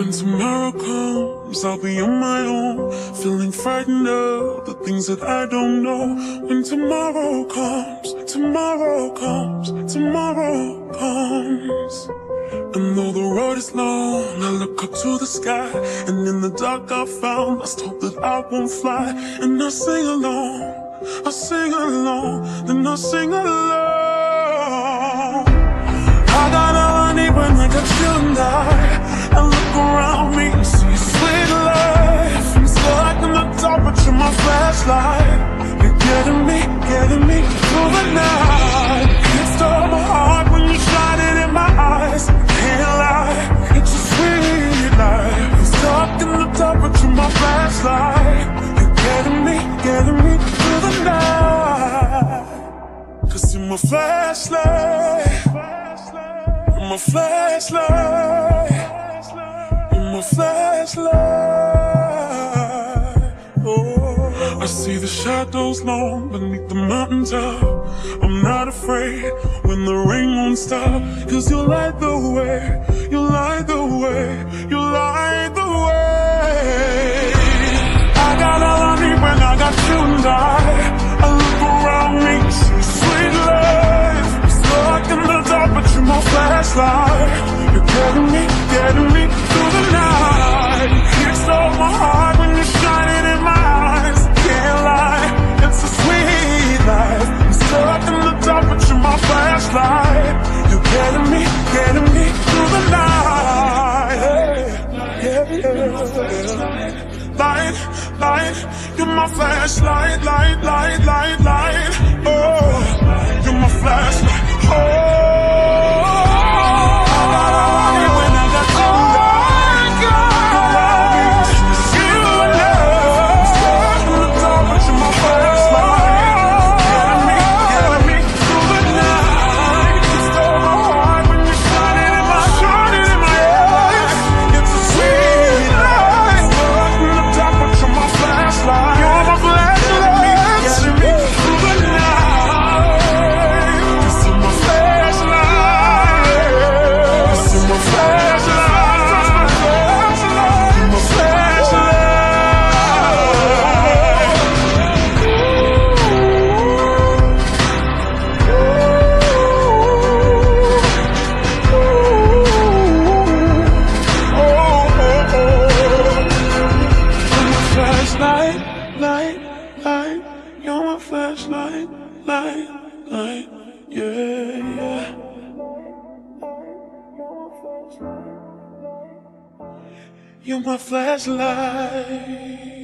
When tomorrow comes, I'll be on my own, feeling frightened of the things that I don't know. When tomorrow comes, tomorrow comes, tomorrow comes. And though the road is long, I look up to the sky. And in the dark I found lost hope that I won't fly. And I sing along, I sing along, then I sing along. I got all I need when I got you and I. my flashlight. You're my flashlight. Oh, I see the shadows long beneath the mountaintop. I'm not afraid when the rain won't stop. Cause you light the way, you light the way, you light the way. I got all I need when I got you and. I Light, light, you're my flashlight, light, light, light, light. Oh, light, light, yeah, yeah. You're my flashlight.